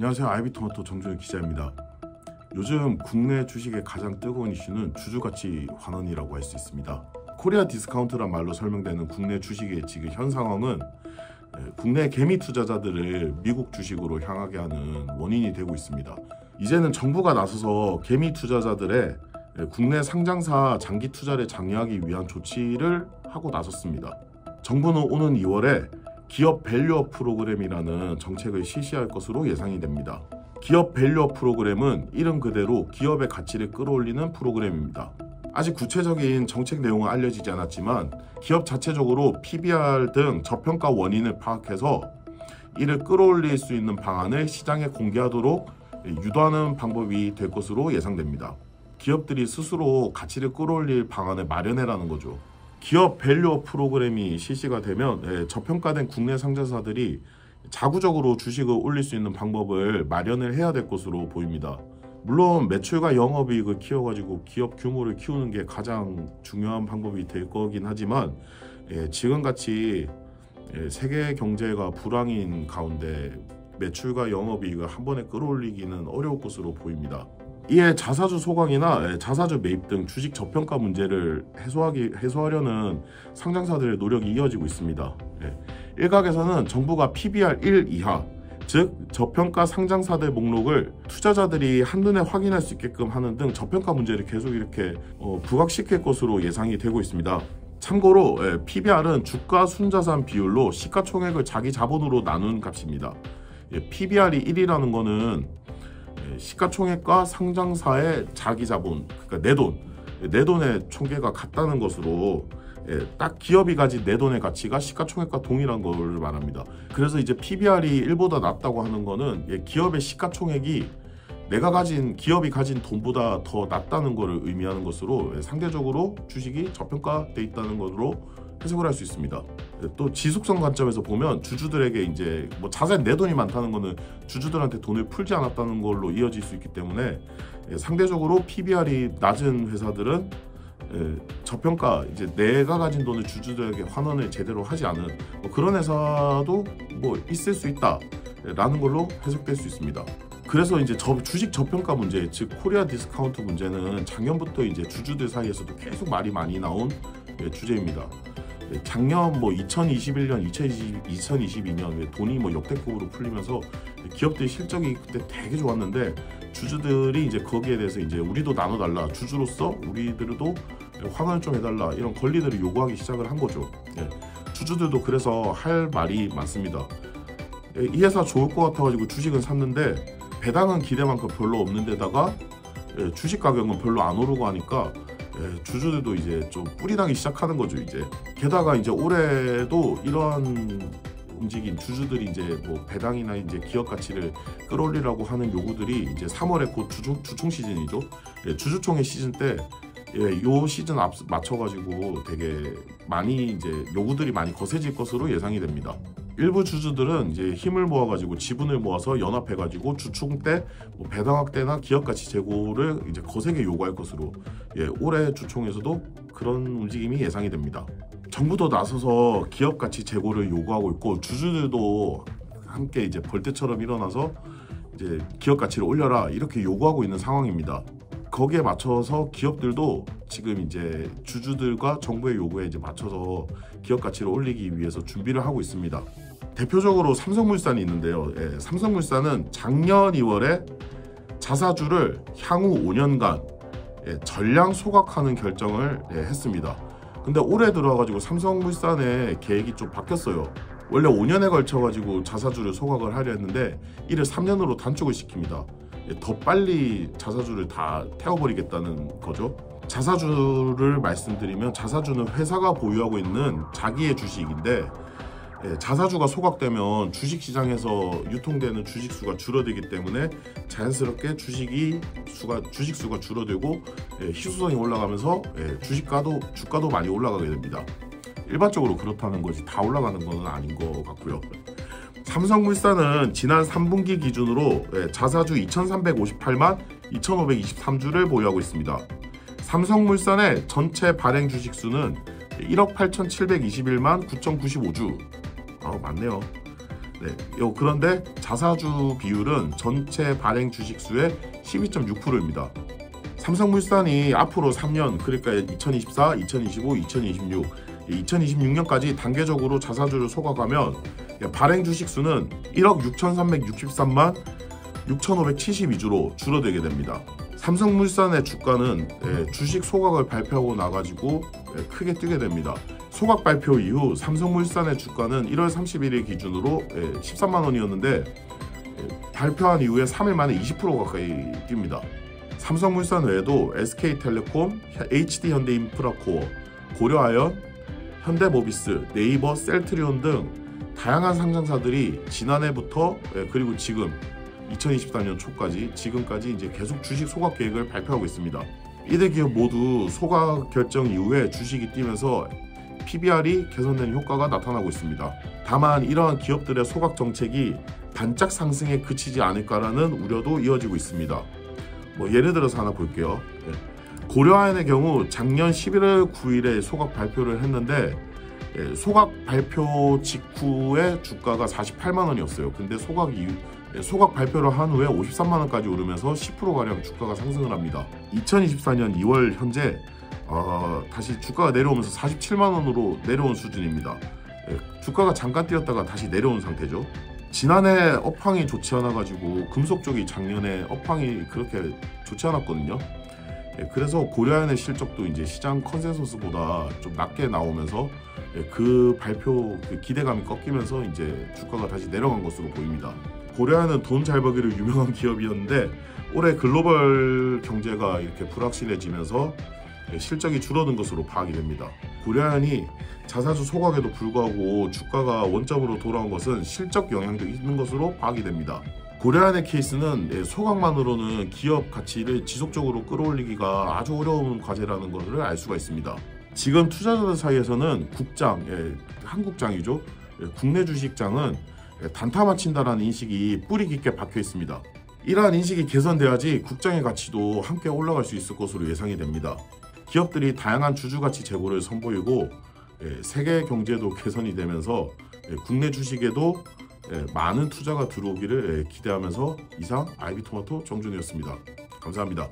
안녕하세요. IB토마토 정준일 기자입니다. 요즘 국내 주식의 가장 뜨거운 이슈는 주주가치 환원이라고 할 수 있습니다. 코리아 디스카운트란 말로 설명되는 국내 주식의 지금 현 상황은 에, 국내 개미 투자자들을 미국 주식으로 향하게 하는 원인이 되고 있습니다. 이제는 정부가 나서서 개미 투자자들의 에, 국내 상장사 장기 투자를 장려하기 위한 조치를 하고 나섰습니다. 정부는 오는 2월에 기업 밸류업 프로그램이라는 정책을 실시할 것으로 예상이 됩니다. 기업 밸류업 프로그램은 이름 그대로 기업의 가치를 끌어올리는 프로그램입니다. 아직 구체적인 정책 내용은 알려지지 않았지만 기업 자체적으로 PBR 등 저평가 원인을 파악해서 이를 끌어올릴 수 있는 방안을 시장에 공개하도록 유도하는 방법이 될 것으로 예상됩니다. 기업들이 스스로 가치를 끌어올릴 방안을 마련해라는 거죠. 기업 밸류업 프로그램이 실시가 되면 예, 저평가된 국내 상장사들이 자구적으로 주식을 올릴 수 있는 방법을 마련을 해야 될 것으로 보입니다. 물론 매출과 영업이익을 키워가지고 기업 규모를 키우는 게 가장 중요한 방법이 될 거긴 하지만 예, 지금같이 예, 세계 경제가 불황인 가운데 매출과 영업이익을 한 번에 끌어올리기는 어려울 것으로 보입니다. 이에 자사주 소각이나 예, 자사주 매입 등 주식 저평가 문제를 해소하기 해소하려는 상장사들의 노력이 이어지고 있습니다. 예. 일각에서는 정부가 PBR 1 이하 즉 저평가 상장사들 목록을 투자자들이 한눈에 확인할 수 있게끔 하는 등 저평가 문제를 계속 이렇게 어, 부각시킬 것으로 예상이 되고 있습니다. 참고로 예, PBR은 주가 순자산 비율로 시가총액을 자기 자본으로 나눈 값입니다. 예, PBR이 1이라는 거는 예, 시가총액과 상장사의 자기 자본, 그러니까 내 돈, 내 돈의 총계가 같다는 것으로 예, 딱 기업이 가진 내 돈의 가치가 시가총액과 동일한 걸 말합니다. 그래서 이제 PBR이 1보다 낮다고 하는 거는 예, 기업의 시가총액이 내가 가진 기업이 가진 돈보다 더 낮다는 것을 의미하는 것으로 예, 상대적으로 주식이 저평가돼 있다는 것으로 해석을 할 수 있습니다. 예, 또 지속성 관점에서 보면 주주들에게 이제 뭐 자산 내 돈이 많다는 거는 주주들한테 돈을 풀지 않았다는 걸로 이어질 수 있기 때문에 예, 상대적으로 PBR이 낮은 회사들은 예, 저평가 이제 내가 가진 돈을 주주들에게 환원을 제대로 하지 않은 뭐 그런 회사도 뭐 있을 수 있다라는 걸로 해석될 수 있습니다. 그래서 이제 저, 주식 저평가 문제, 즉 코리아 디스카운트 문제는 작년부터 이제 주주들 사이에서도 계속 말이 많이 나온 예, 주제입니다. 예, 작년 뭐 2021년, 2020, 2022년 돈이 뭐 역대급으로 풀리면서 기업들의 실적이 그때 되게 좋았는데 주주들이 이제 거기에 대해서 이제 우리도 나눠달라 주주로서 우리들도 환원을 좀 해달라 이런 권리들을 요구하기 시작을 한 거죠. 예. 주주들도 그래서 할 말이 많습니다. 예, 이 회사 좋을 것 같아가지고 주식은 샀는데 배당은 기대만큼 별로 없는데다가 예, 주식 가격은 별로 안 오르고 하니까 예, 주주들도 이제 좀 뿌리 나기 시작하는 거죠 이제. 게다가 이제 올해도 이러한 움직인 주주들이 이제 뭐 배당이나 이제 기업 가치를 끌어올리라고 하는 요구들이 이제 3월에 곧 주주, 주총 시즌이죠. 예, 주주총회 시즌 때 예, 요 시즌 앞 맞춰가지고 되게 많이 이제 요구들이 많이 거세질 것으로 예상이 됩니다. 일부 주주들은 이제 힘을 모아가지고 지분을 모아서 연합해가지고 주총 때 뭐 배당 확대나 기업 가치 제고를 이제 거세게 요구할 것으로 예, 올해 주총에서도 그런 움직임이 예상이 됩니다. 정부도 나서서 기업 가치 재고를 요구하고 있고 주주들도 함께 이제 벌떼처럼 일어나서 이제 기업 가치를 올려라 이렇게 요구하고 있는 상황입니다. 거기에 맞춰서 기업들도 지금 이제 주주들과 정부의 요구에 이제 맞춰서 기업 가치를 올리기 위해서 준비를 하고 있습니다. 대표적으로 삼성물산이 있는데요. 예, 삼성물산은 작년 2월에 자사주를 향후 5년간 예, 전량 소각하는 결정을 예, 했습니다. 근데 올해 들어와가지고 삼성물산의 계획이 좀 바뀌었어요. 원래 5년에 걸쳐가지고 자사주를 소각을 하려 했는데 이를 3년으로 단축을 시킵니다. 예, 더 빨리 자사주를 다 태워버리겠다는 거죠. 자사주를 말씀드리면 자사주는 회사가 보유하고 있는 자기의 주식인데 예, 자사주가 소각되면 주식시장에서 유통되는 주식 수가 줄어들기 때문에 자연스럽게 주식이 수가 주식 수가 줄어들고 예, 희소성이 올라가면서 예, 주식가도 주가도 많이 올라가게 됩니다. 일반적으로 그렇다는 것이 다 올라가는 것은 아닌 것 같고요. 삼성물산은 지난 3분기 기준으로 자사주 2,358만 2,523주를 보유하고 있습니다. 삼성물산의 전체 발행 주식 수는 1억 8,721만 9,095주 아, 많네요. 네, 요 그런데 자사주 비율은 전체 발행 주식 수의 12.6%입니다. 삼성물산이 앞으로 3년 그러니까 2024, 2025, 2026, 2026년까지 단계적으로 자사주를 소각하면 발행 주식 수는 1억 6,363만 6,572주로 줄어들게 됩니다. 삼성물산의 주가는 예, 주식 소각을 발표하고 나가지고 예, 크게 뛰게 됩니다. 소각 발표 이후 삼성물산의 주가는 1월 31일 기준으로 13만 원이었는데 예, 발표한 이후에 3일 만에 20% 가까이 뜁니다. 삼성물산 외에도 SK텔레콤, HD현대인프라코어, 고려아연, 현대모비스, 네이버, 셀트리온 등 다양한 상장사들이 지난해부터 그리고 지금 2024년 초까지 지금까지 이제 계속 주식 소각 계획을 발표하고 있습니다. 이들 기업 모두 소각 결정 이후에 주식이 뛰면서 PBR이 개선된 효과가 나타나고 있습니다. 다만 이러한 기업들의 소각 정책이 반짝 상승에 그치지 않을까라는 우려도 이어지고 있습니다. 뭐 예를 들어서 하나 볼게요. 예. 고려아연의 경우 작년 11월 9일에 소각 발표를 했는데 예, 소각 발표 직후에 주가가 48만 원이었어요. 근데 소각 이후 예, 소각 발표를 한 후에 53만 원까지 오르면서 10%가량 주가가 상승을 합니다. 2024년 2월 현재 어, 다시 주가가 내려오면서 47만 원으로 내려온 수준입니다. 예, 주가가 잠깐 뛰었다가 다시 내려온 상태죠. 지난해 업황이 좋지 않아 가지고 금속 쪽이 작년에 업황이 그렇게 좋지 않았거든요. 예, 그래서 고려아연의 실적도 이제 시장 컨센서스보다 좀 낮게 나오면서 예, 그 발표 그 기대감이 꺾이면서 이제 주가가 다시 내려간 것으로 보입니다. 고려아연은 돈 잘 벌기로 유명한 기업이었는데 올해 글로벌 경제가 이렇게 불확실해지면서 예, 실적이 줄어든 것으로 파악이 됩니다. 고려아연이 자사주 소각에도 불구하고 주가가 원점으로 돌아온 것은 실적 영향도 있는 것으로 파악이 됩니다. 고려아연의 케이스는 예, 소각만으로는 기업 가치를 지속적으로 끌어올리기가 아주 어려운 과제라는 것을 알 수가 있습니다. 지금 투자자들 사이에서는 국장, 예, 한국장이죠. 예, 국내 주식장은 예, 단타 맞힌다라는 인식이 뿌리 깊게 박혀 있습니다. 이러한 인식이 개선돼야지 국장의 가치도 함께 올라갈 수 있을 것으로 예상이 됩니다. 기업들이 다양한 주주 가치 제고를 선보이고 예, 세계 경제도 개선이 되면서 예, 국내 주식에도 예, 많은 투자가 들어오기를 예, 기대하면서 이상 아이비토마토 정준이었습니다. 감사합니다.